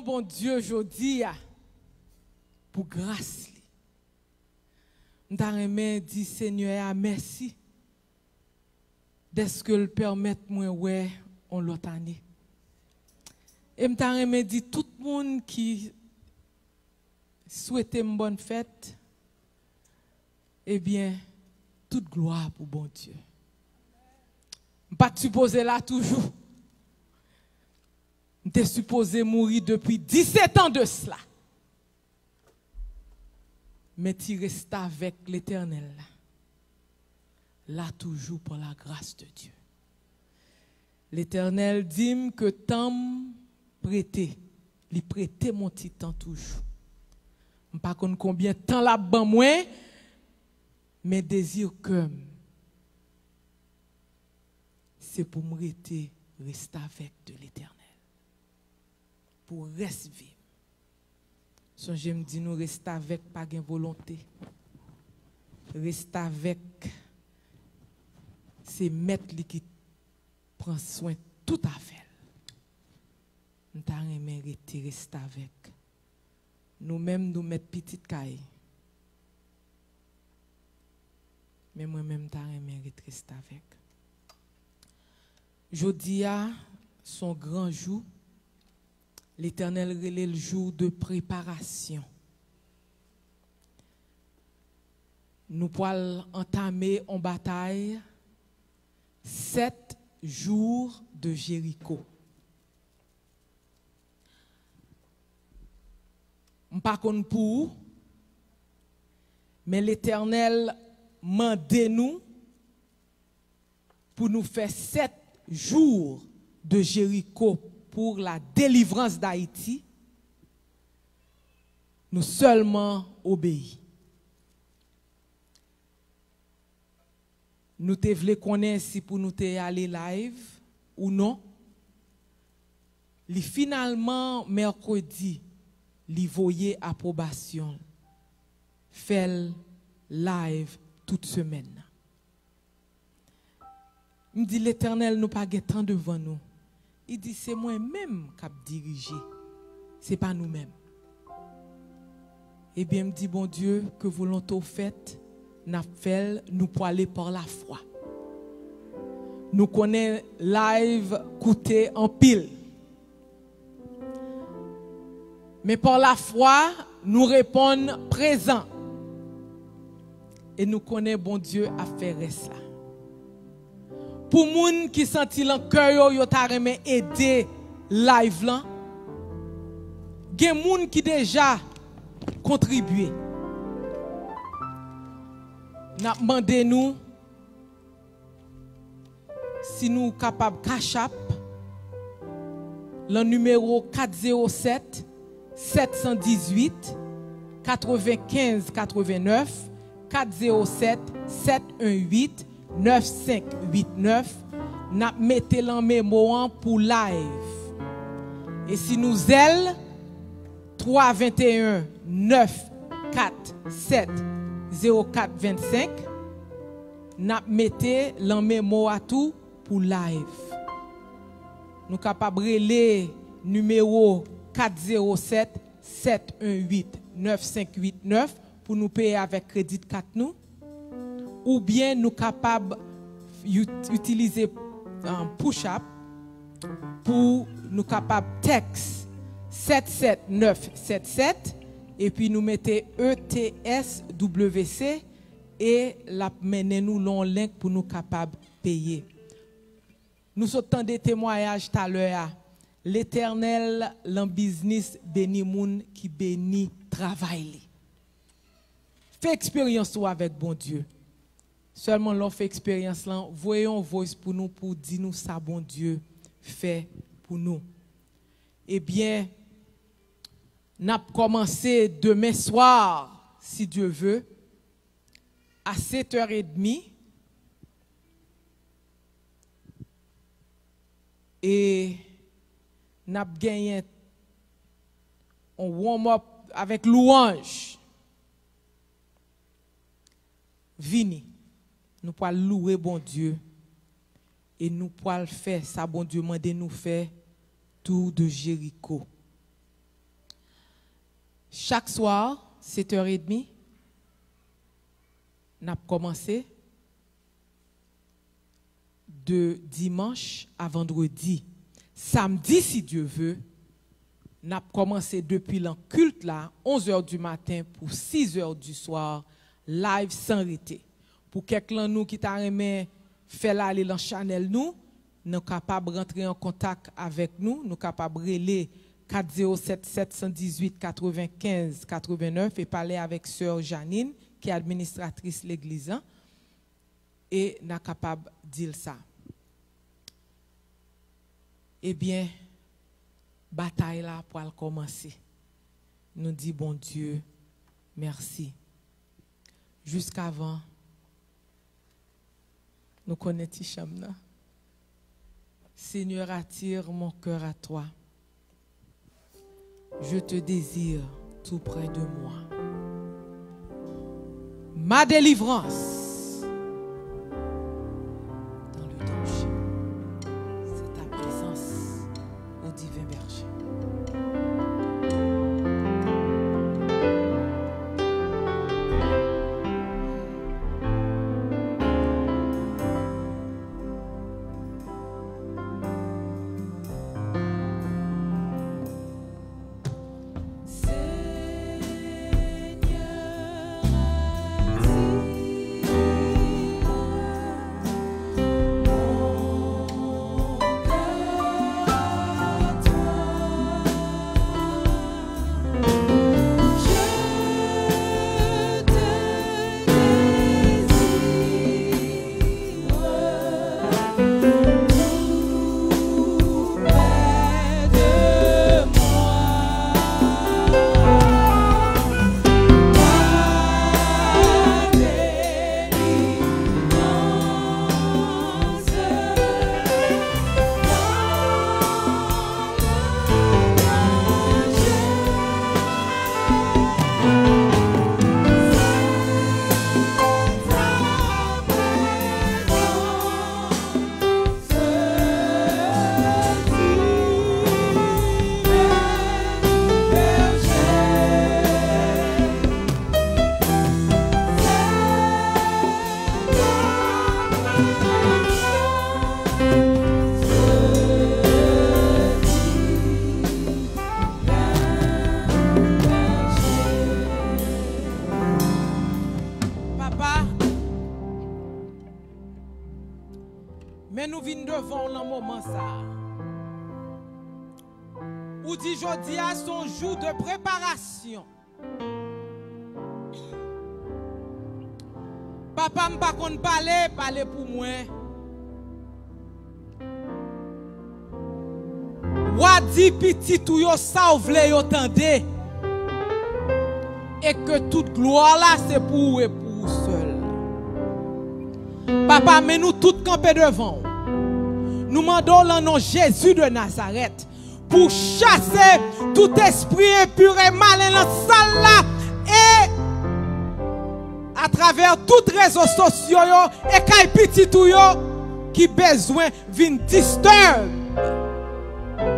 bon Dieu aujourd'hui pour grâce. M'ta dit Seigneur merci. D'est-ce que le permettre moi ouais on l'autre année. Et m'ta dit tout le monde qui souhaitait une bonne fête, eh bien, toute gloire pour bon Dieu. Pas supposé là toujours. Je supposé mourir depuis 17 ans de cela. Mais tu restes avec l'éternel. Là toujours pour la grâce de Dieu. L'éternel dit que tant prêté, lui prêter mon titan toujours. Je ne sais pas combien de temps là-bas, moi, mais désir que c'est pour me rester avec de l'éternel. Pour rester vivre. Son je me dis, nous rester avec pas de volonté. Rester avec c'est maître qui prend soin tout à fait. Nous avons rester avec nous-mêmes nous mettons petite caille. Mais moi-même, je mérite rester avec. Jeudi son grand jour, l'éternel relève le jour de préparation. Nous pouvons entamer en bataille sept jours de Jéricho. Par contre pour mais l'Éternel m'a nous pour nous faire sept jours de Jéricho pour la délivrance d'Haïti. Nous seulement obéis. Nous te voulons connaître si pour nous aller live ou non. finalement mercredi li voyer approbation. Fait live toute semaine. Me dit l'éternel nous pas temps devant nous. Il dit c'est moi-même qui dirigé. C'est pas nous-mêmes. Eh bien, me dit bon Dieu que volonté faite, n'a fait nous pour aller par la foi. Nous connaissons live coûter en pile. Mais par la foi, nous répondons présent. Et nous connaissons bon Dieu à faire ça. Pour les gens qui sentent le cœur, yo ta aider live a des gens qui déjà contribué. Nous demandé nous si nous sommes capables de cash le numéro 407 718 95 89 407 718 9589 n'a mettez l'en mémoire pour live. Et si nous elle 321 9 4 7 04 25 n'a mettez mémoire tout pour live. Nous capables de numéro 407 718 9589 pour nous payer avec crédit 4 nous ou bien nous capables d'utiliser un push-up pour nous capables texte 77977 et puis nous mettez ETSWC et la mener nous long link pour nous capables payer. Nous sommes des témoignages tout à l'heure L'éternel, l'en business, béni moun qui bénit travail. Fais expérience avec bon Dieu. Seulement fait expérience là, voyons voice pour nous pour dire nous ça bon Dieu fait pour nous. Eh bien, n'a commencé demain soir, si Dieu veut, à 7h30. Et n'a gagné un warm-up avec louange. vini. Nous pouvons louer bon Dieu. Et nous pouvons faire ça, bon Dieu, nous faire tout de Jéricho. Chaque soir, 7h30, nous avons commencé de dimanche à vendredi. Samedi, si Dieu veut, nous commencé depuis le culte là, 11h du matin pour 6h du soir, live sans arrêter. Pour quelqu'un nous qui t'a aimé faire aller dans Chanel nous, nous de rentrer en contact avec nous, nous de relayer 407 718 95 89 et parler avec sœur Janine qui est administratrice de l'église hein. et capables de dire ça. Eh bien, bataille là pour commencer. Nous dit bon Dieu, merci. Jusqu'avant, nous connaissons Chamna. Seigneur, attire mon cœur à toi. Je te désire tout près de moi. Ma délivrance Papa m'a pas parler, parler pour moi. Wadi petit tout yo sa yo tende. Et que toute gloire là c'est pour vous et pour vous seul. Papa, mais nous tous camper devant. Nous demandons le nom Jésus de Nazareth pour chasser tout esprit impur et mal dans la salle là et à travers toutes les réseaux sociaux et quand petit qui besoin vin disturb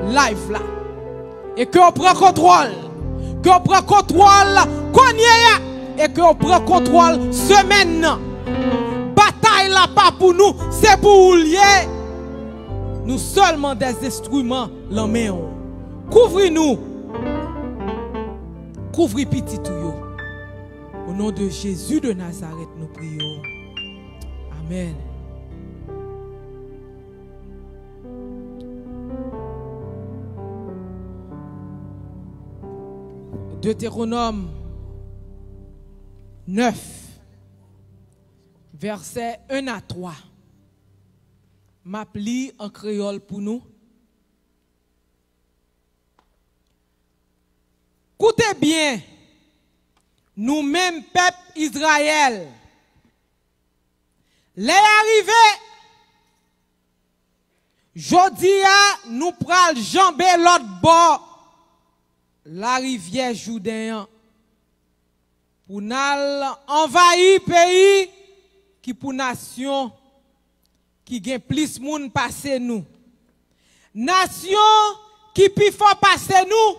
life là. Et que on prend contrôle que on prend contrôle et que on prend contrôle semaine. Bataille là pas pour nous c'est pour lier nous seulement des instruments la main couvre-nous couvre petit tout au nom de Jésus de Nazareth, nous prions. Amen. Deutéronome 9, verset 1 à 3. M'appli en créole pour nous. Écoutez bien nous-mêmes, peuple Israël, les arrivés, Jodia, nous pral jamber l'autre bord, la rivière Joudéen, pour nous envahir pays qui pour nation qui gagne plus monde passer nous. Nation qui plus fort passer nous.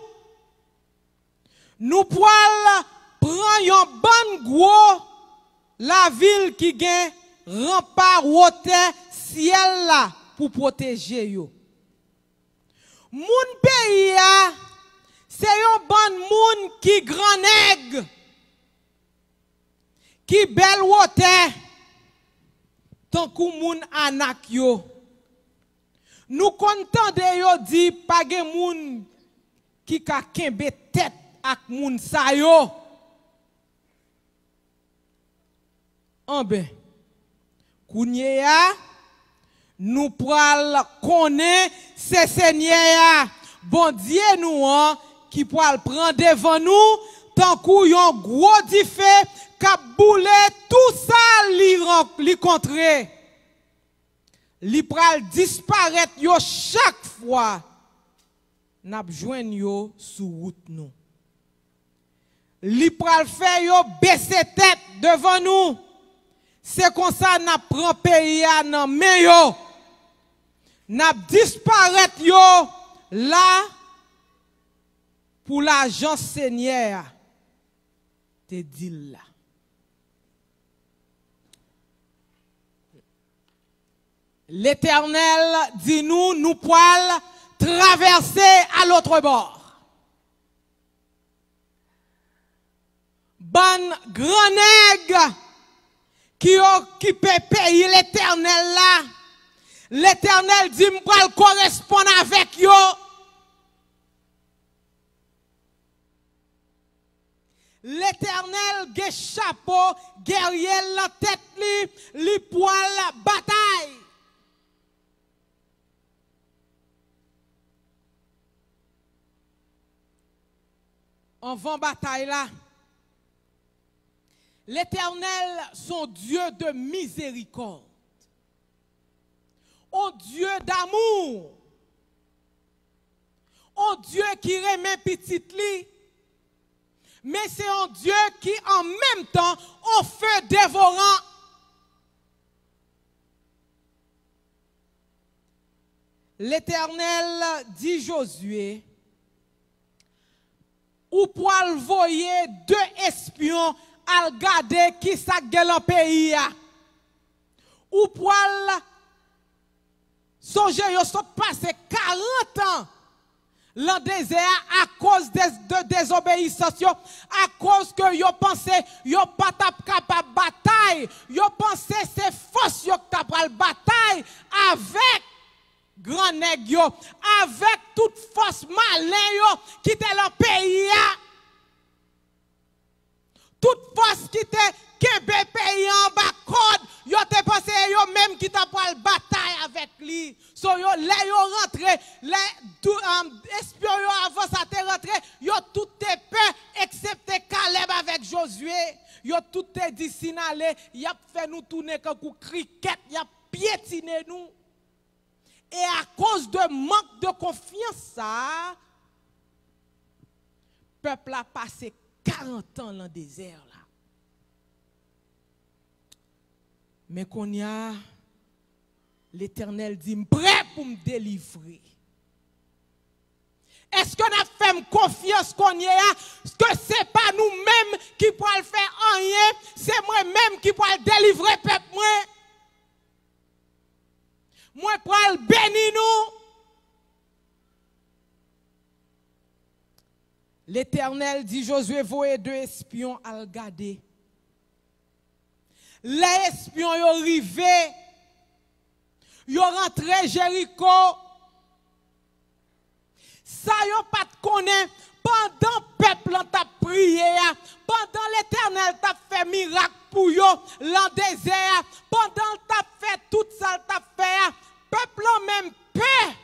Nous pouvons prendre un bon gros la ville qui gagne rempart hauteur ciel là pour protéger yo. Moun pays c'est un bon monde qui grand qui belle hauteur tant que moun anak yo. Nous content de yo pas gen moun qui ka kembe tête ak moun sa yo. En ya, nous pral connaître ce Seigneur bon Dieu nous hein, qui pral prendre devant nous tant qu'on yon gros diffé qu'a boule tout ça li, li contrer li pral disparaître yo chaque fois n'a joindre yo sous route nous li pral faire yo baisser tête devant nous c'est comme ça n'a prend pays à nan men yo n'a disparaître yo là pour l'agent Seigneur te là L'Éternel dit nous, nous poils traverser à l'autre bord. Bonne grand qui peut payer l'éternel là. L'éternel dit me correspondre avec yo. L'éternel ge chapeau, guerrier la tête li, li poil bataille. En bataille là. L'Éternel, son Dieu de miséricorde. Oh Dieu d'amour. Oh Dieu qui remet petit. Mais c'est un Dieu qui en même temps, au feu dévorant, L'Éternel dit Josué, ou pour voyer deux espions à regarder qui ça en pays. Ou pour songer, yo sont passé 40 ans dans le désert à cause de, désobéissance, à cause que yo pensé yo pas capable bataille, yo pensé c'est force yo capable bataille avec grand nèg avec toute force malin qui était le pays toute force qui était Pays en bas code, yo te pensé yo même qui t'a pas bataille avec lui. So yo là yo rentré, les um, espion yo avant ça te rentré, yo tout te peur excepté Caleb avec Josué. Yo tout te dit sinalé, y a fait nous tourner comme cricket, y a piétiné nous. Et à cause de manque de confiance ça, peuple a passé 40 ans dans le désert là. Mais qu'on y a, l'Éternel dit, prêt pour me délivrer. Est-ce qu'on a fait confiance qu'on y a, que c'est pas nous-mêmes qui pouvons faire rien, c'est moi-même qui pourrais délivrer peuple moi. Moi pour bénir nous. L'Éternel dit Josué, voyez deux espions à regarder. Les espions sont arrivés. Ils sont rentrés Jéricho. Ça, ils pas de connaître. Pendant le peuple t'a prié, pendant l'éternel t'a fait miracle pour eux, dans désert, pendant t'a fait tout ça, t'a fait, peuple même paix.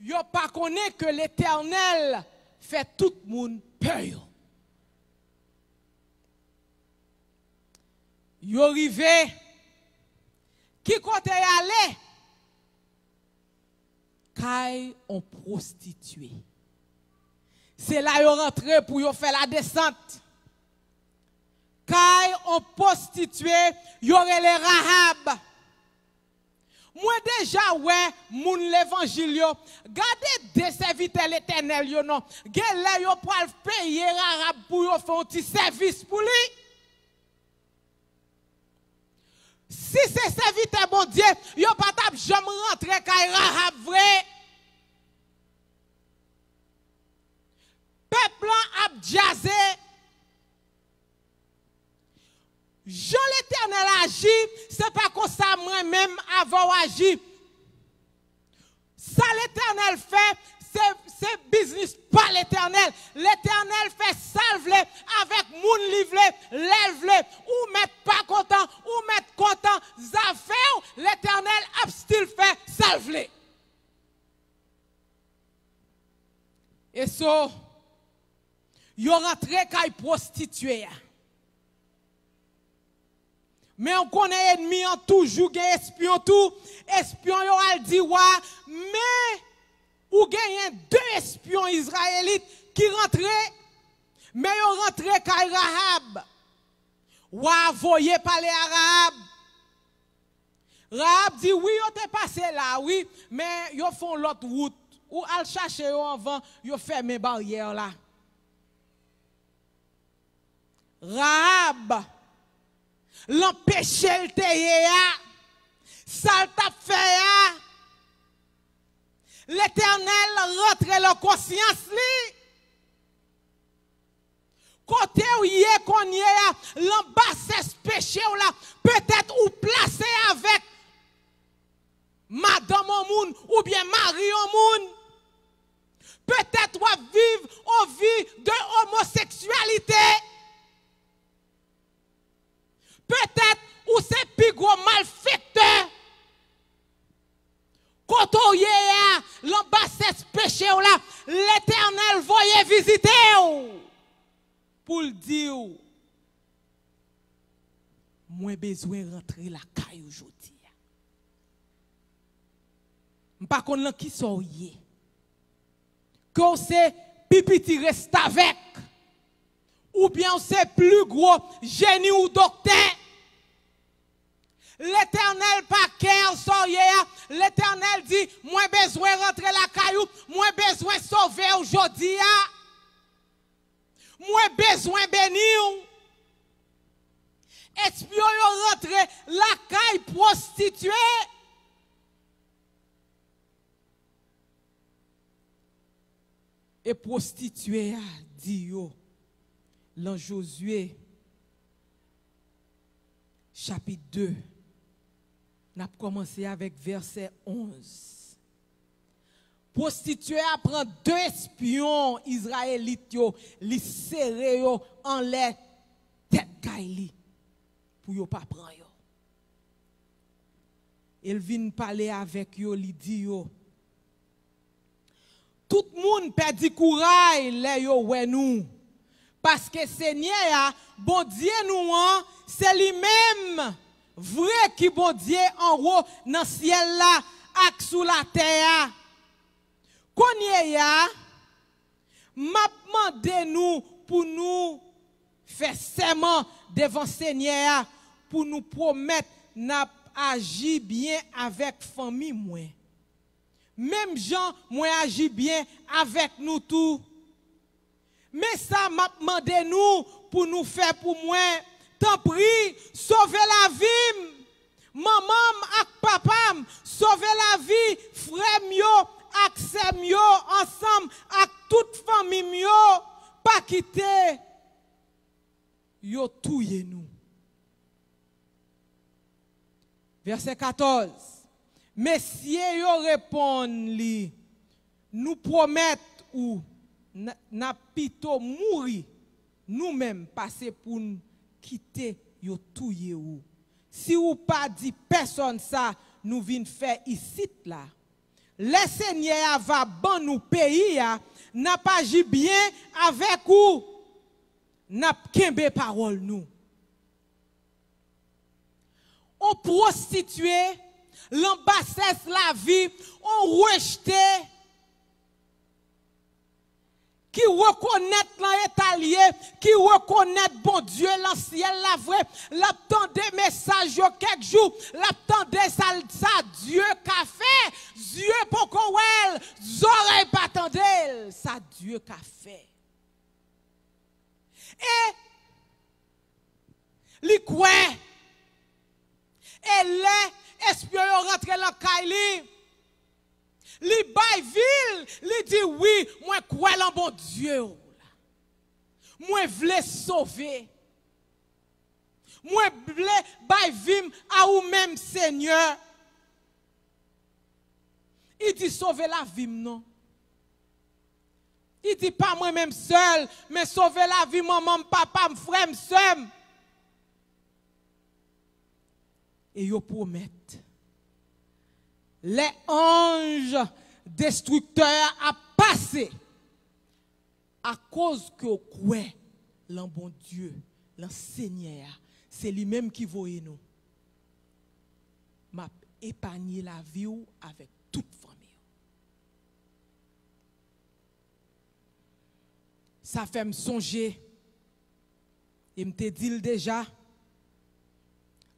Yo pas connaît que l'éternel fait tout le monde peur. Yo arrivé. Qui côté aller? Kai on prostitué. C'est là yo rentré pour yo faire la descente. Kay on prostituée, y aurait les Rahab. Moi déjà ouais moun l'évangile yo. Gardez des serviteurs l'éternel yo non. Là yo pour payer Rahab pour yo faire un petit service pour lui. Si c'est serviteur bon Dieu, yo pas tap jamais rentrer kay Rahab vrai. Peuple a jazzé. Jean l'éternel agit, c'est pas comme ça moi-même avant agi. Ça l'éternel fait, prostituée. Mais on connaît ennemi en toujours gen espion tout. Espion yo dit mais ou gen deux espions israélites qui rentraient mais yo rentré kay Rahab. Wa voyé parler à Rahab. Rahab dit oui, yo te passé là, oui, mais yo font l'autre route. Ou al chercher yo avant, yo fermé barrière là. Rahab l'empêcher le te ça t'a fait l'éternel rentre la conscience li. Côté où y est qu'on y est l'ambassade péché là peut-être ou placé avec madame au ou bien Marie au monde. Peut-être ou vivre en vie de homosexualité Peut-être ou c'est plus gros malfaiteur. Quand on y est, l'ambassade péché là, l'éternel voyait visiter pour le dire. Moi besoin de rentrer la caille aujourd'hui. Par contre, qui sont Quand c'est pipiti reste avec ou bien c'est plus gros génie ou docteur. L'éternel pas qu'elle l'éternel dit, moi besoin rentrer la caillou, moi besoin sauver aujourd'hui. Moi besoin bénir. Espion rentré la caille prostituée. Et prostituée dit yo dans Josué, chapitre 2, on a commencé avec verset 11. Prostituée apprend deux espions israélites, les serrer en les tête pour ne pas prendre. Il vient parler avec eux, il dit tout le monde perd courage, les yo nous. Parce que Seigneur, bon Dieu nous, hein, c'est lui-même vrai qui bon Dieu en haut dans le ciel là, et sous la terre. A, m'a demandé nous pour nous faire serment devant Seigneur pour nous promettre d'agir bien avec famille moi. Même gens moi agir bien avec nous tous. Mais ça m'a demandé nous pour nous faire pour moi. Tant pis, sauver la vie. Maman et papa, sauver la vie. Frère mio, accès mio, ensemble, avec toute famille mio. Pas quitter. Yo touye nous. Verset 14. Messieurs, yo répondent, nous promettent n'a plutôt nous-mêmes passer pour quitter yo touye ou. Si ou pas dit personne ça, nous vinn faire ici là. Le Seigneur va bon nous pays n'a pas agi bien avec ou. N'a kembe parole nous. On prostitué, l'ambassade la vie, on rejeté qui reconnaît l'état qui reconnaît bon Dieu, l'ancien, la vraie, l'attendait message quelques jours, l'attendait ça, Dieu qu'a fait, Dieu pour qu'on oreilles pas attendait, ça Dieu qu'a fait. Et, li quoi? Et les espions rentré dans Kaili. Li bay ville, li dit oui, moi crois en bon Dieu. Moi vle sauver. Moi vle bay vim à ou même Seigneur. Il dit sauver la vie, non? Il dit pas moi-même seul, mais sauver la vie, maman, papa, frère, soeur. Et ils promettent. Les anges destructeurs a passé à cause que quoi l'un bon Dieu, l'un Seigneur, c'est lui-même qui voyait nous. M'a épargné la vie avec toute famille. Ça fait me songer. Il me dit déjà.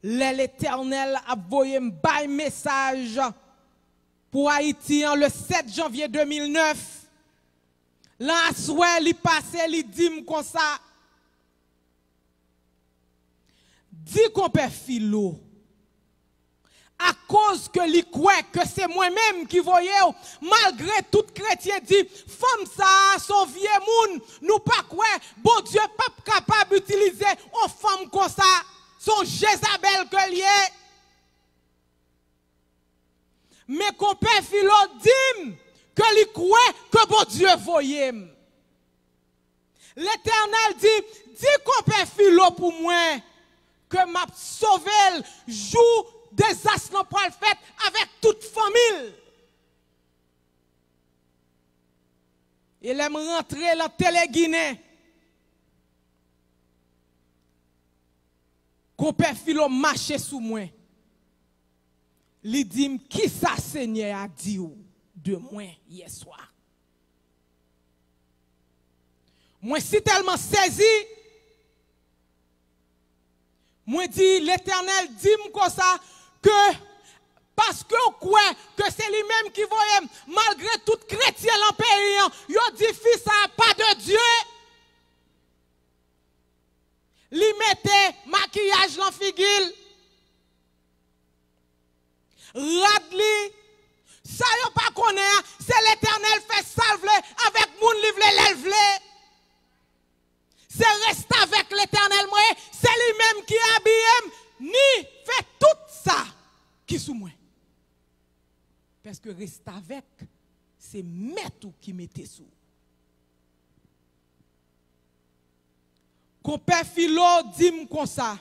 L'Éternel a envoyé un message pour Haïti en le 7 janvier 2009. Là, soir, il passé, il dit comme ça. Dis qu'on peut philo à cause que li que c'est moi-même qui voyais malgré tout chrétien dit femme ça son vieux monde nous pas quoi bon Dieu pas capable d'utiliser une femme comme ça son Jézabel que mais qu'on père philo que li que bon Dieu voyait L'Éternel dit dis qu'on père philo pour moi que m'a sauvé désastre pour le fait avec toute famille. Il aime rentrer dans Télé-Guinée. Qu'on peut filo marcher sous moi. Il dit, qui ça Seigneur a dit de moi hier soir? Moi, si tellement saisi, moi dis, l'éternel dit comme ça, que parce que quoi que c'est lui-même qui voyait malgré tout chrétien le pays il dit fils pas de Dieu lui mettait maquillage dans figure radli ça yo pas connaît c'est l'éternel fait salve avec moun livre l'élève c'est rester avec l'éternel moi c'est lui-même qui habille ni fait tout ça qui sous moi. Parce que rester avec, c'est mettre qui mettait sous. Qu'on père philo dit comme ça.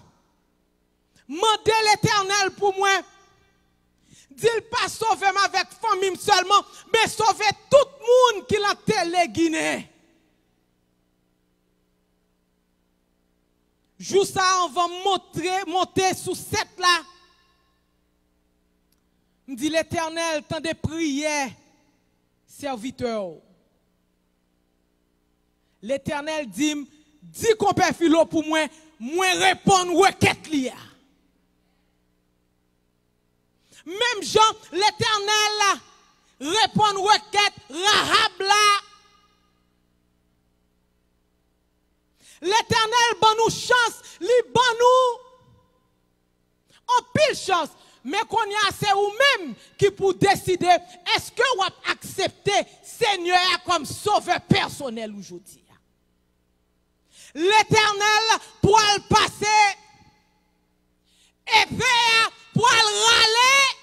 Mandez l'éternel pour moi. Dis pas sauver avec famille seulement, mais sauver tout le monde qui l'a télé Guinée. Joue ça, on va monter, monter sous cette là. Dit l'éternel, tant de prières, serviteur. L'éternel dit, dis qu'on peut pour moi, moi répondre requête liya. Même Jean, l'éternel répond requête, Rahab là. L'éternel bon nous chance, li bon nous en pile chance. Mais qu'on y a, c'est vous-même qui pour décider est-ce que vous accepter Seigneur comme sauveur personnel aujourd'hui? L'éternel pour le passer et faire pour le râler.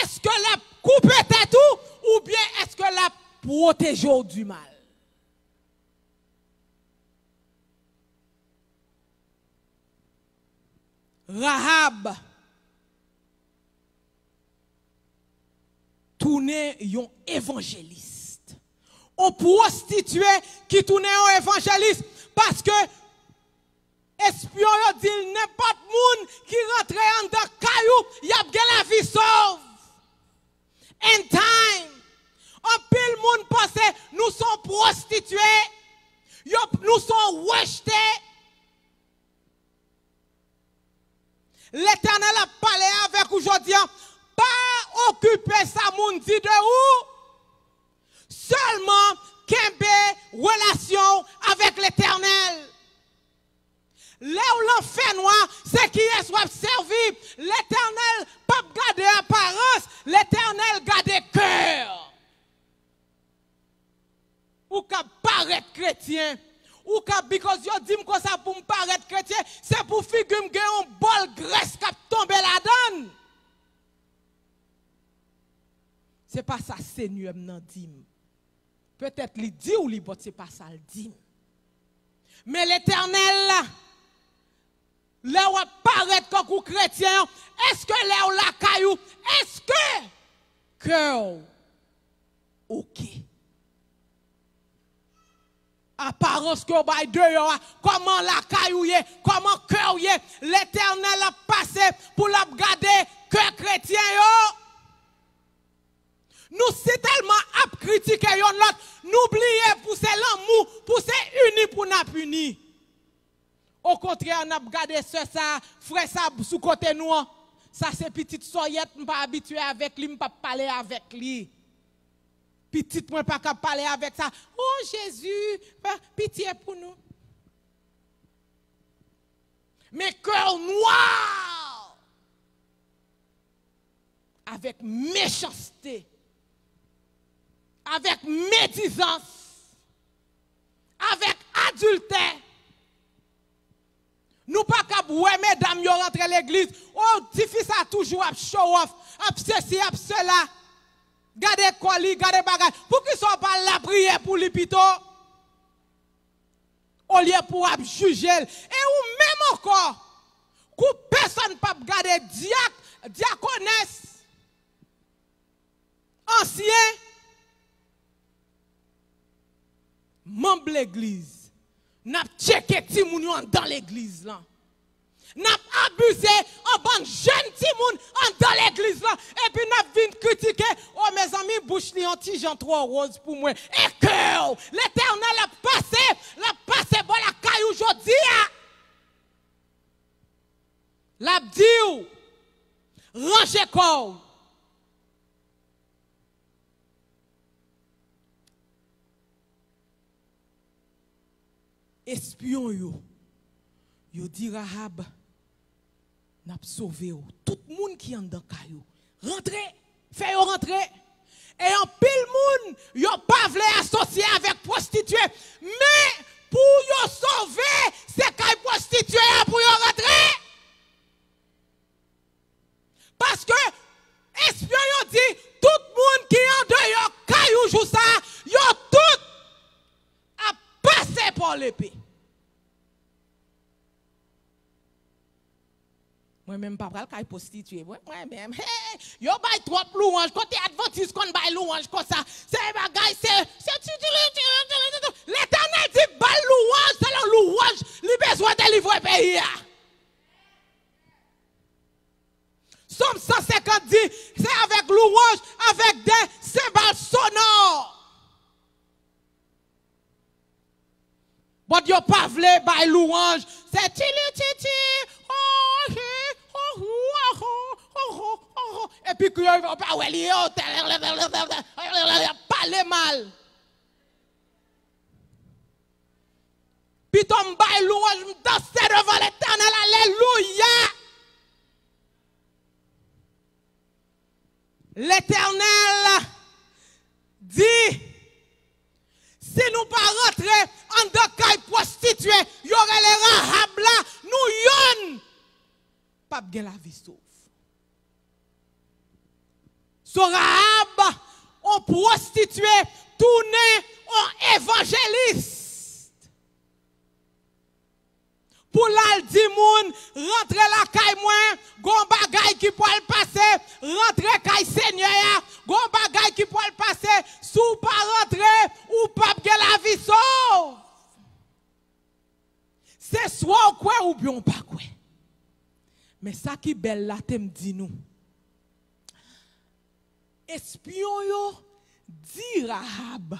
Est-ce que la coupe était tout ou bien est-ce que la protège du mal? Rahab tourné un évangéliste. On prostitué qui tournait un évangéliste parce que espion dit n'importe monde qui rentre en dans caillou, y a la vie sauve. Nous sommes rejetés. L'éternel a parlé avec aujourd'hui. Pas occuper sa moun dit de où? Seulement qu'un relation avec l'éternel. Là où l'enfer noir, c'est qui est soit servi. L'éternel, pas garder apparence, l'éternel garde cœur. Ou qu'à paraître chrétien. Ou qu'à, because yo dit que ça pour me chrétien, c'est pour figurer un bol graisse qui a tombé là-dedans. C'est pas ça, Seigneur, m'nan dit. Peut-être il dit ou li c'est pas ça le dit. Mais l'éternel là, où apparaît comme chrétien, est-ce que là la caillou, est-ce que cœur OK. Apparence que by dehors, comment la caillou comment cœur l'éternel a passé pour la garder cœur chrétien. Nous c'est tellement à critiquer yon n'oubliez pour c'est l'amour, pour c'est uni pour n'a puni. Au contraire, on a regardé ça, ça, frère ça sous côté nous. Ça c'est petite soyette, je pas habitué avec lui, je pas parler avec lui. Petite moi pas parler avec ça. Oh Jésus, pitié pour nous. Mais cœur noir avec méchanceté avec médisance, avec adultère. Nous pas qu'à ouais mesdames yo rentrent l'église. Oh, difficile à toujours à show off, à ceci, à cela. Gardez colis, gardez bagage. Pour qu'ils soient pas la prière pour les pito. Au lieu pour juger. Et ou même encore, que personne pas garder diac, diaconesse, ancien, membre l'église, n'a checké Timoun dans l'église là. N'a abusé en bon jeune Timoun dans l'église là. Et puis n'a venu critiquer. Oh mes amis, bouche li anti Jean rose pour moi. Et cœur, l'éternel a passé, l'a passé bon la caille aujourd'hui. Hein. L'a dit, rangez corps. espion yo, yo dit Rahab, n'a sauvé Tout le monde qui est dans caillou, rentrez, fait rentrer. Et en pile monde, yo pas voulu associer avec Moi-même, pas pral kay prostitué. Moi-même, hey, yo bay trop louange. Côté adventiste qu'on bay louange comme ça. C'est bagay, c'est. L'éternel dit, bay louange, c'est la louange. Il besoin de livrer pays. Somme 150 dit, c'est avec louange, avec des cymbales sonores. Bon, yo pas vle louange. C'est tili titi. Oh, et puis qu'il va parler mal. Puis ton bail louange danser devant l'éternel, alléluia. L'éternel dit, si nous pas rentrer en de prostituée, il y aurait les rahab là, nous yon, pas bien la vie sauve. Sorab, on prostituée, tourné en évangéliste. Pour l'al di moun, rentre la caille moins, gon bagay qui peut le passer, rentre caille seigneur, gon bagay qui peut le passer, sous pas rentrer ou pas que la vie sauve. C'est soit quoi ou bien pas quoi. Mais ça qui belle là, t'aime dit nous espion yo dit Rahab,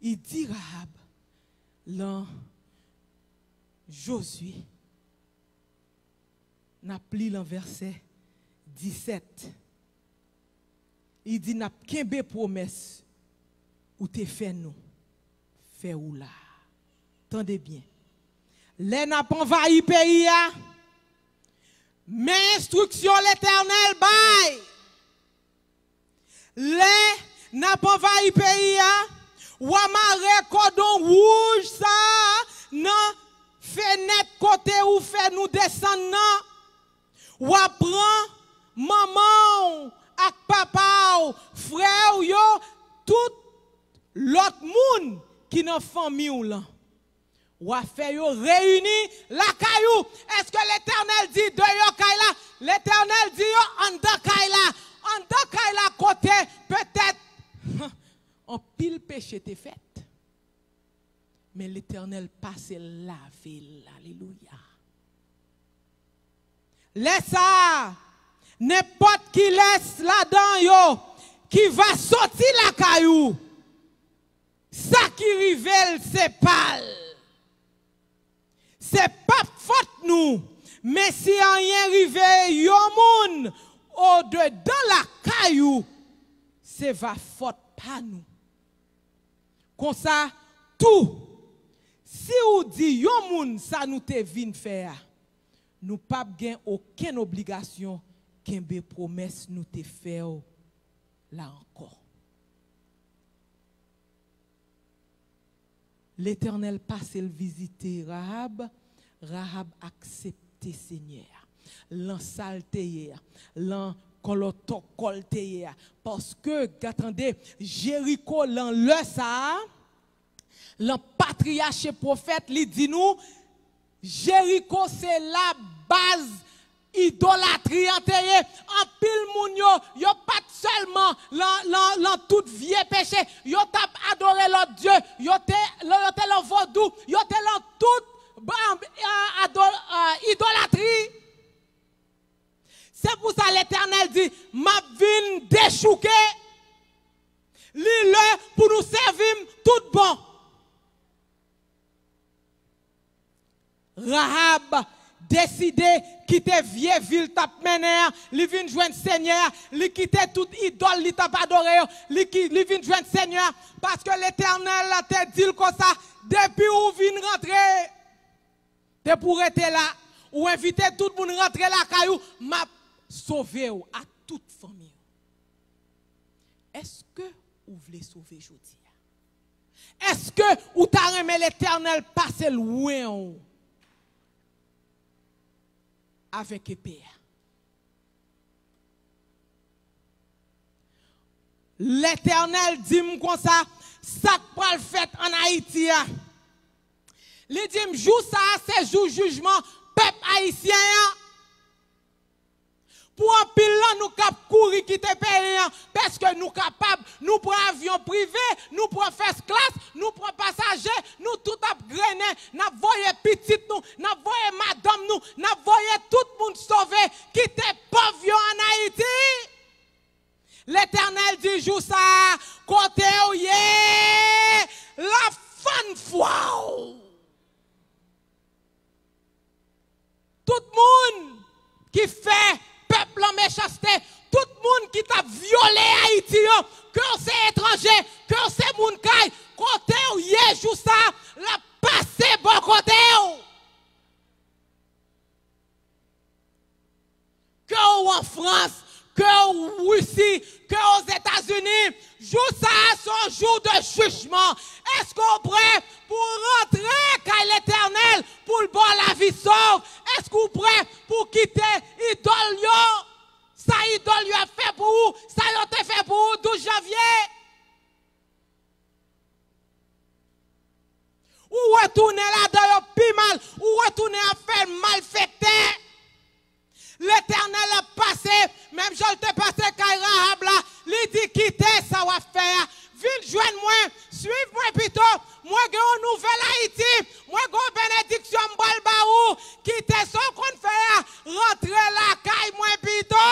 il dit Rahab, là, Josué, n'a pris le verset 17. Il dit, n'a qu'un promesse ou te fait nous, fait ou là? Tendez bien. Les n'a pas envahi pays, mais instruction l'éternel bail. Les n'a pas envahi pays, ou amarré cordon rouge ça, non, fenêtre côté ou fait nous descendre, ou apprend maman, ak papa, frère, yo, tout l'autre monde qui dans famille ou là. Ou a fait yo réuni la caillou. Est-ce que l'éternel dit de yo kaila? L'éternel dit yo en de kaila. En de kaila côté, peut-être, en pile péché t'est fait. Mais l'éternel passe la ville. Alléluia. Laisse ça. N'importe qui laisse là-dedans yo, qui va sortir la caillou. Ça qui révèle, c'est pas. C'est pas faute nous. Mais si rien arrive, yo moun, au dedans la caillou, c'est va faute pas nous. Comme ça, tout. Si ou dit yo moun, ça nous te vin faire, nous pas gain aucune obligation qu'un promesse nous te fait là encore. L'Éternel passe le visiter Rahab, Rahab accepte Seigneur. L'en saleté, l'en colotocol parce que attendez Jéricho l'en le ça l'en patriarche prophète lui dit nous Jéricho c'est la base idolâtrie enterrée en pile moun yo yo pas seulement dans tout vieux péché yo t'a adoré l'autre dieu yo te yo te le vaudou yo te dans toute idolâtrie. C'est pour ça l'éternel dit ma vie déchouquée le pour nous servir tout bon. Rahab décidé quitter vieille ville tap mener, li vinn joindre Seigneur, li quitter toute idole li tap adoré, li li Seigneur parce que l'Éternel a te dit comme depuis où vinn rentrer? Te pour être là ou inviter tout le monde rentrer là caillou, m'a sauvé à toute famille. Est-ce que vous voulez sauver aujourd'hui? Est-ce que vous avez l'Éternel passer loin? avec épée. L'éternel dit comme ça, ça pas le fait en Haïti. Il dit, jour ça, c'est jour jugement, peuple haïtien. Pour un pile nous cap courir quitter pays parce que nous capables nous prenons avion privé, nous prenons first class, nous prenons passagers, nous tout upgrader, nous voyons petite nous, nous voyons madame nous, nous voyons tout le monde sauvé quitter pauvre en Haïti. L'Éternel dit jour ça, côté yeah, la fin foi. Tout le monde qui fait peuple en méchanceté, tout le monde qui t'a violé Haïti, que c'est étranger, que c'est moun kay, côté ou yé jou ça, la passé bon côté Que en France, que en Russie, que aux États-Unis, jour ça, son jour de jugement. Est-ce qu'on prêt pour rentrer qu'à l'éternel, pour le bon la vie sauve? Est-ce qu'on prêt pour quitter idole Ça idole a fait pour vous, ça a été fait pour vous 12 janvier. Ou retourner là-dedans, plus mal, ou retourner à faire mal fait L'éternel a passé, même je te passé Rahab là, il dit quitter ça va faire. Vin jwen mwen, suiv mwen pito, Moi, gen ou nouvel Haiti, moi, gen ou benediksyon mbal ba ou, kite son kon rentre la caille, mwen pito.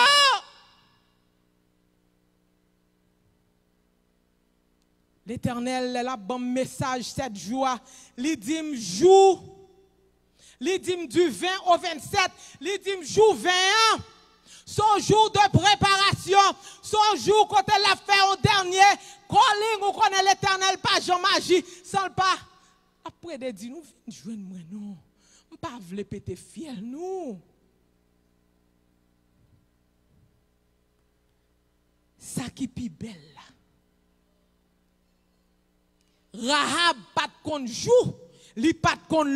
L'Éternel la bon message, cette joie. li dim jou, li dim du 20 au 27, li joue jou 21, son jour de préparation, son jour quand elle a fait au dernier, calling ou connaît l'éternel, pas Jean Magie, sans pas. Après, de dit, nous venons joindre moi, non. On pas voulu péter fiel, nous. Ça qui est belle. Rahab pas de compte jour, li pas de compte.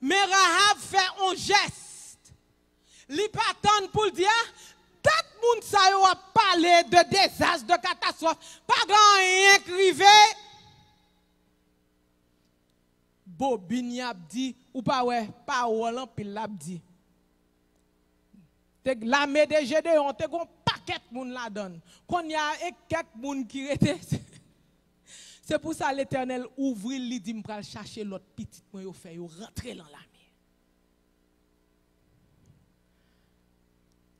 Mais Rahab fait un geste. Li pas attendre pour dire tout le monde a parlé de désastre, de catastrophe, pas grand rien crivé. Bobine y a dit ou pas ouais, parole en pile l'a dit. L'armée de Gédéon, te gon paquet moun la donne. Qu'on y a quelques moun qui étaient c'est pour ça l'Éternel ouvre il dit m'pral chercher l'autre petit moi yo fait yo rentrer dans la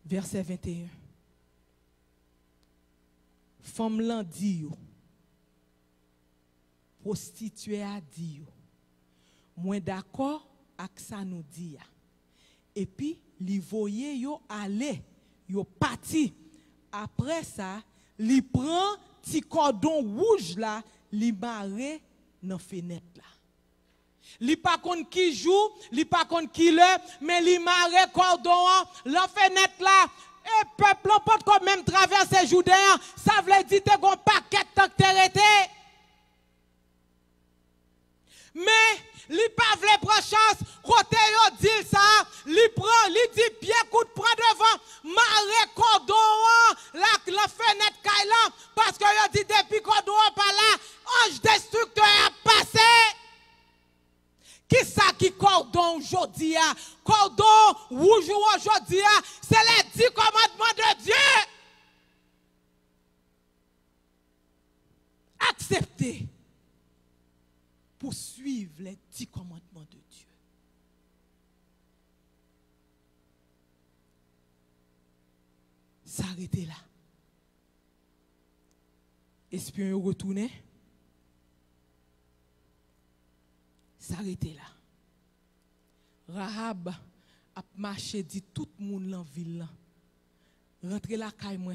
Verset 21. Femme l'en dit. Prostituée a dit yo. Moi d'accord avec ça nous dit Et puis li voye yo aller, yo parti. Après ça, li prend petit cordon rouge là li marre dans fenêtre. Li pas kon qui joue, li pas kon qui le, mais li marre cordon la fenêtre là. Et peuple on peut quand même traverser Jourdain, ça veut dire que gon paquet tant que Mais li pas vle prendre chance, côté yo dit ça, li prend, dit pied coup de prend devant, marre cordon la, la fenêtre kailan, parce que yo dit depuis cordon pas là, ange destructeur a passé. Qui ça qui cordon aujourd'hui? Cordon rouge aujourd'hui, c'est les dix commandements de Dieu. Acceptez pour suivre les dix commandements de Dieu. S'arrêter là. Espion retourner. S'arrêter là. Rahab a marché dit tout le monde dans la ville. Rentrer la caille moi.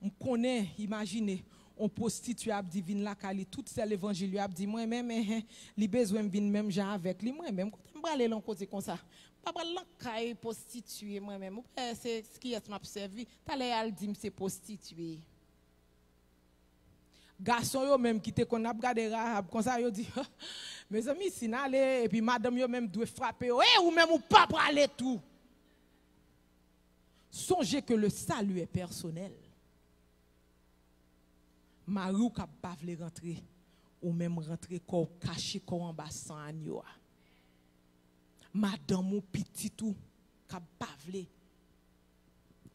On connaît, imaginez, on prostitue a divine la kali tout c'est l'évangile lui a dit moi même eh, li besoin vinn même gens avec lui moi même quand me aller l'en côté comme ça pas la kay prostituée moi même c'est ce qui est m'a servi t'allais al dit c'est prostituée garçon yo même qui te qu'on a regardé Rahab comme ça yo dit mes amis si et puis madame yo même doit frapper eh ou même ou pas aller tout songez que le salut est personnel Marou ka pas vle rentrer ou même rentrer corps caché corps en bas sans agneau. Madame ou petit tout ka pas vle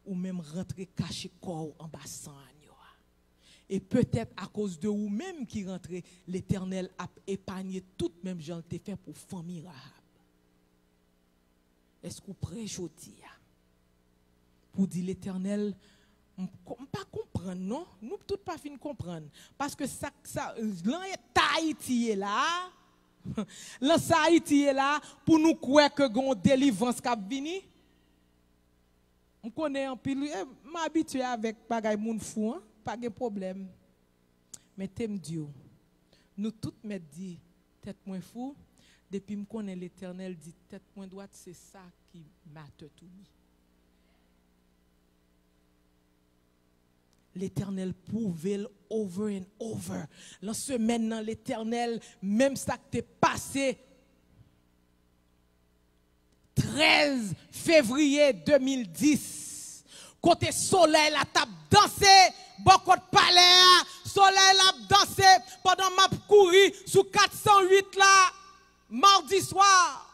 ou même rentrer caché corps en bas. Et peut-être à cause de vous même qui rentrez, l'Éternel a épargné tout même gens te fait pour famille Rahab. Est-ce que vous prêt aujourd'hui pour dire l'Éternel pas comprendre non? Nous tout pas fin comprendre. Parce que ça ça l'an est là. L'an Haïti est là pour nous croire que gon délivrance cap vini. On connaît un pile eh, m'habituer avec bagay moun fou hein? Pas de problème. Mais t'aime Dieu. Nous toutes me dit tête moins fou. Depuis me connaît l'éternel dit tête moins droite c'est ça qui m'a tout L'éternel prouve over and over. La semaine, l'éternel, même ça qui t'est passé, 13 février 2010, côté soleil, la table dansé, beaucoup de palais, soleil la dansé pendant ma couru sous 408 là, mardi soir.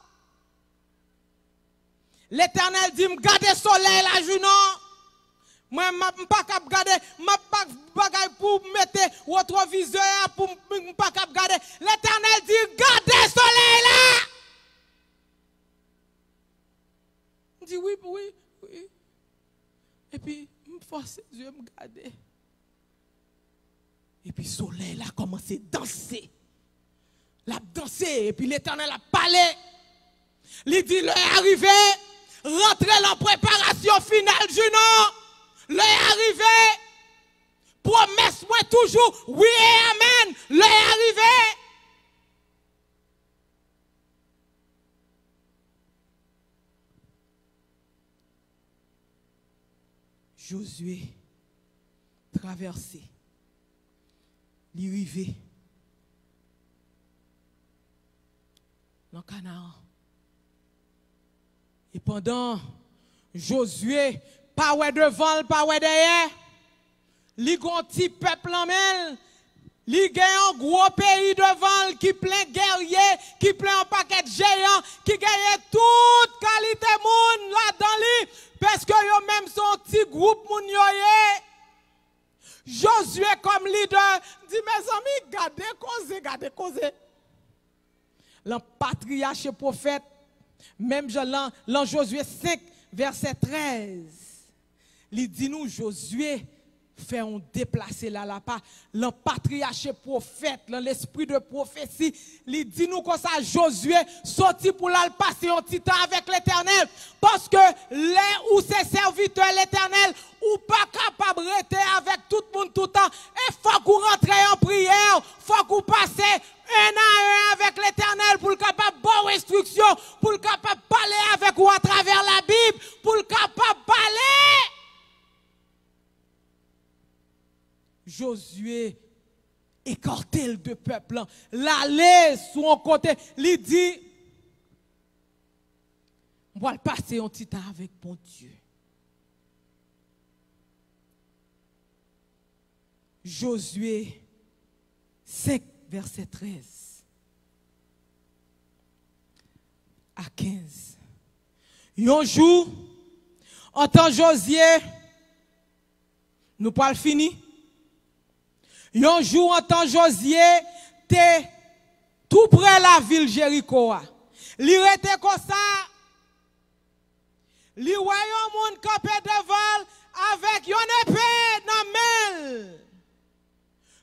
L'éternel dit, me garder soleil la journée. Moi, je ne pas regarder, je ne pas pour mettre votre viseur pour pas regarder. L'éternel dit, gardez le soleil là. Je oui, oui, oui. Et puis, je force Dieu me garder. Et puis le soleil a commencé à danser. La danser. Et puis l'éternel a parlé. Il dit, l'heure arrivé. Rentrez la préparation finale du nom. L'heure arrivé. Promesse-moi toujours. Oui et amen. L'heure arrivé. Josué traversé, l'arrivée dans Canaan. Et pendant Josué, pas devant, pas derrière, li petit peuple en mêle, li un gros pays devant qui plein guerrier, qui plein un paquet de géants, qui gagne toute qualité monde là-dedans li, parce que yo même son petit groupe moun Josué comme leader dit mes amis, gardez cause, gardez cause. Le patriarche prophète, même l'an Josué 5, verset 13, il dit nous, Josué, fait un déplacé là là-bas. Le patriarche prophète, l'esprit de prophétie, il dit nous comme ça, Josué sorti pour aller passer petit temps avec l'éternel. Parce que les ou ses serviteurs l'éternel, ou pas capable de rester avec tout le monde tout le temps. Et faut qu'on rentre en prière, faut qu'on passe un à un avec l'éternel pour le capable bonne instruction, pour le capable parler avec vous à travers la Bible, pour le capable parler. Josué écarté le peuple, l'aller sur un côté, il dit, on va passer un petit temps avec mon Dieu. Josué 5, verset 13 à 15. Un jour, en tant Josué, nous pas fini. Un jour, en tant Josué, t'es tout près la ville Jéricho. Il était comme ça. Il voyait monde campé devant avec une épée dans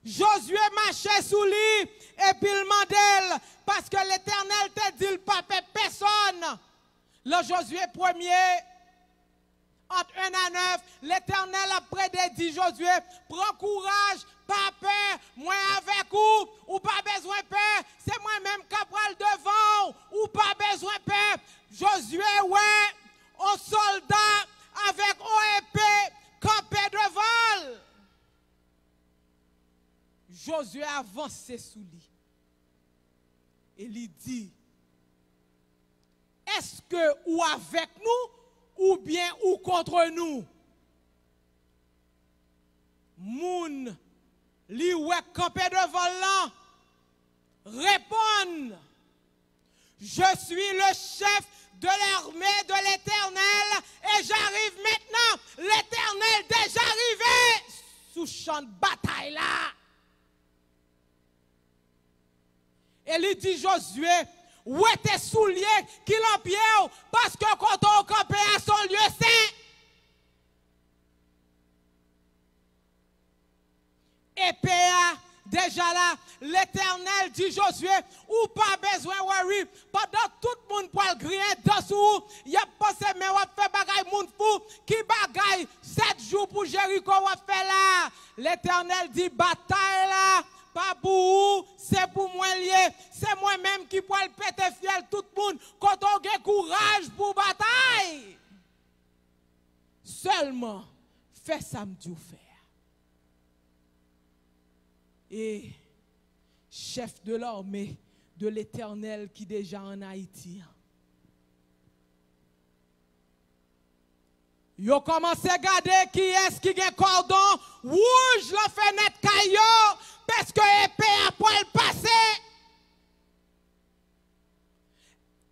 Josué marchait sous lui et puis il mandait parce que l'éternel te dit le pape personne. Le Josué premier, entre 1 à 9, l'éternel après dit Josué, prends courage, pas peur, moi avec vous, ou pas besoin de peur, c'est moi-même qui prends devant, ou pas besoin de peur. Josué, ouais, un soldat avec un épée campé devant. Josué avance sous lui. Et lui dit, est-ce que ou avec nous ou bien ou contre nous? Moun li ou campé devant là, répond, je suis le chef de l'armée de l'éternel et j'arrive maintenant. L'éternel déjà arrivé sous champ de bataille là. Et il dit Josué, où tes souliers pied parce que quand on campé à son lieu saint. Péa, déjà là, l'éternel dit Josué, ou pas besoin worry, pendant tout le monde pour le dessous, il a pensé, mais on fait bagaille monde fou, qui bagaille sept jours pour Jéricho, on fait là. L'éternel dit bataille là, pas pour vous, c'est pour moi lié. C'est moi-même qui peux le péter fiel tout le monde quand on a courage pour bataille. Seulement, fais ça me faire. Et chef de l'armée de l'éternel qui déjà en Haïti. Yo commencé à regarder qui est-ce qui a cordon rouge la fenêtre caillot parce que épée après le passé.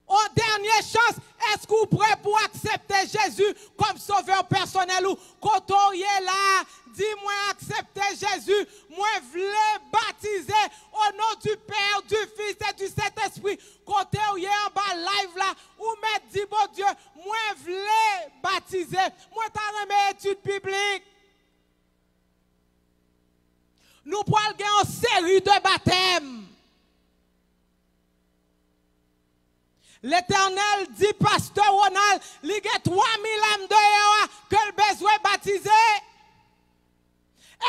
En dernière chance, est-ce que vous prêt pour accepter Jésus comme sauveur personnel ou quand on est là, dis-moi accepter Jésus, moi voulais baptiser au nom du Père, du Fils et du Saint-Esprit. Quand on est en bas live là, ou me dit bon Dieu, moi baptiser, t'as étude biblique. Nous pourrons une série de baptêmes. L'Éternel dit, Pasteur Ronald, il y a 3000 âmes de que le besoin baptisé.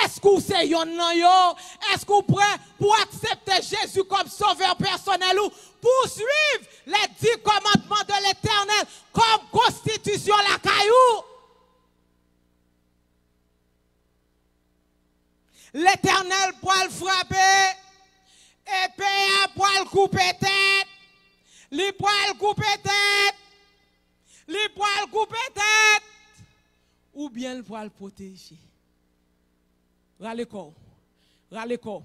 Est-ce que vous êtes yo? Est-ce vous prêt pour accepter Jésus comme sauveur personnel ou poursuivre les dix commandements de l'Éternel comme constitution la caillou? L'Éternel pour le frapper, épée pour le couper tête, li pour le couper tête, li pour le couper tête, ou bien le pour le protéger. Rale corps, rale corps,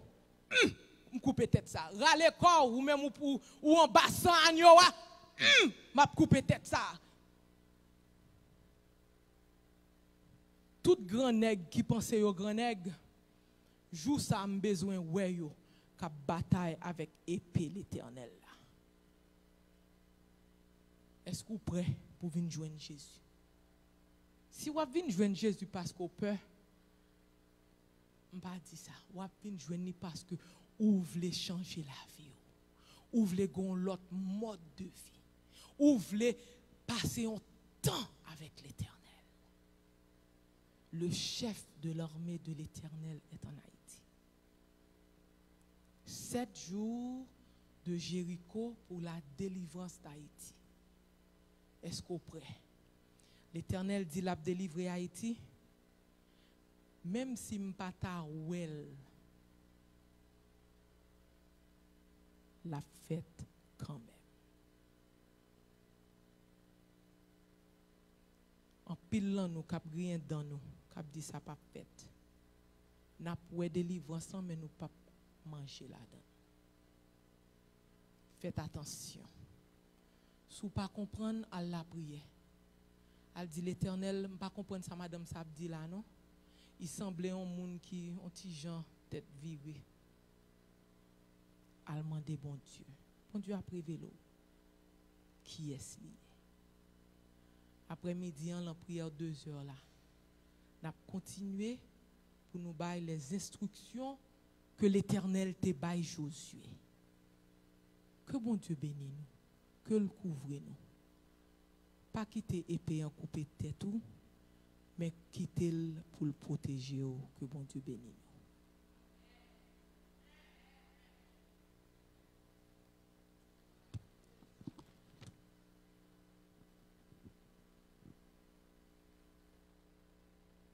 hum, couper tête ça, rale corps, ou même ou, ou en bassin agneau, hum, m'a couper tête ça. Tout grand nègre qui pensait au grand nègre, joue ça a besoin ouais yo qu'a bataille avec épée l'éternel Est-ce que vous prêt pour venir joindre Jésus? Si vous venir joindre Jésus parce vous peur pas dire ça. Vous venir joindre parce que vous voulez changer la vie. Vous voulez un l'autre mode de vie. Vous voulez passer un temps avec l'éternel. Le chef de l'armée de l'éternel est en Haïti sept jours de Jéricho pour la délivrance d'Haïti. Est-ce qu'on prêt? L'Éternel dit l'a délivrer Haïti. Même si pas well, la fête quand même. Pilant nous, cap rien dans nous, cap dit ça pas fête. N'a pas délivrance mais nous pas manger là-dedans. Faites attention. Si vous pas comprendre, à la prière. Elle dit l'éternel, pas comprendre ça, madame, ça dit là, non? Il semblait un monde qui, un petit gens, tête virée. Elle demandé bon Dieu. Bon Dieu a prévu l'eau. Qui est-ce lié? Après-midi, en la prière deux heures là. A continué pour nous bailler les instructions que l'Éternel te baille Josué. Que bon Dieu bénisse nous, que le couvre nous. Pas quitter épée en couper tête mais quitter pour le protéger. Que bon Dieu bénisse